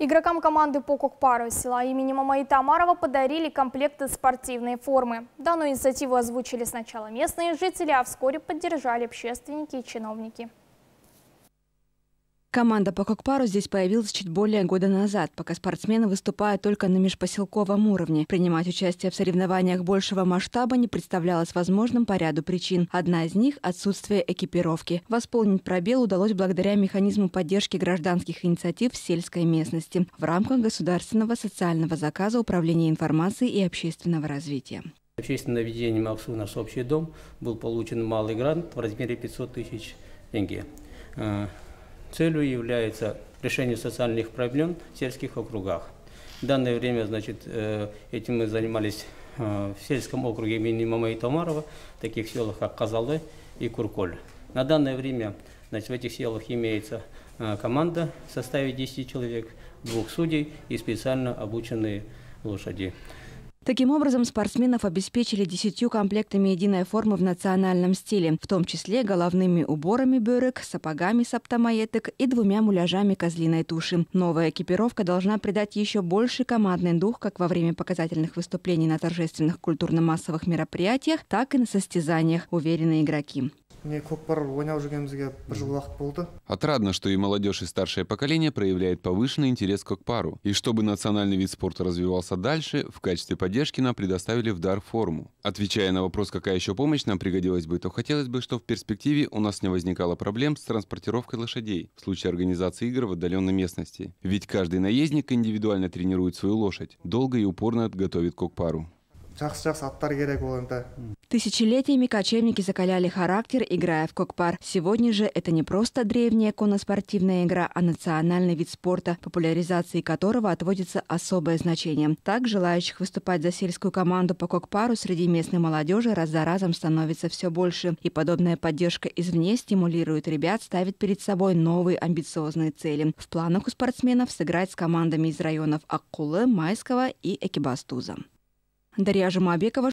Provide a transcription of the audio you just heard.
Игрокам команды по Кокпару села имени Мамаита Амарова подарили комплекты спортивной формы. Данную инициативу озвучили сначала местные жители, а вскоре поддержали общественники и чиновники. Команда по кокпару здесь появилась чуть более года назад, пока спортсмены выступают только на межпоселковом уровне. Принимать участие в соревнованиях большего масштаба не представлялось возможным по ряду причин. Одна из них – отсутствие экипировки. Восполнить пробел удалось благодаря механизму поддержки гражданских инициатив в сельской местности в рамках государственного социального заказа Управления информации и общественного развития. Общественное ведение МАКСУ «Наш общий дом» был получен малый грант в размере 500 тысяч тенге. Целью является решение социальных проблем в сельских округах. В данное время значит, э, этим мы занимались э, в сельском округе имени Мамаи Томарова, в таких селах, как Казалы и Курколь. На данное время значит, в этих селах имеется э, команда в составе 10 человек, двух судей и специально обученные лошади. Таким образом, спортсменов обеспечили десятью комплектами единой формы в национальном стиле, в том числе головными уборами бюрек, сапогами саптамаеток и двумя муляжами козлиной туши. Новая экипировка должна придать еще больше командный дух как во время показательных выступлений на торжественных культурно-массовых мероприятиях, так и на состязаниях, уверены игроки. Отрадно, что и молодежь, и старшее поколение проявляет повышенный интерес к пару. И чтобы национальный вид спорта развивался дальше, в качестве поддержки нам предоставили в дар форму. Отвечая на вопрос, какая еще помощь нам пригодилась бы, то хотелось бы, чтобы в перспективе у нас не возникало проблем с транспортировкой лошадей в случае организации игр в отдаленной местности. Ведь каждый наездник индивидуально тренирует свою лошадь, долго и упорно готовит к пару. Тысячелетиями кочевники закаляли характер, играя в кокпар. Сегодня же это не просто древняя конноспортивная игра, а национальный вид спорта, популяризации которого отводится особое значение. Так, желающих выступать за сельскую команду по кокпару среди местной молодежи раз за разом становится все больше. И подобная поддержка извне стимулирует ребят ставить перед собой новые амбициозные цели. В планах у спортсменов сыграть с командами из районов Аккулы, Майского и Экибастуза. Дарья Жумабекова,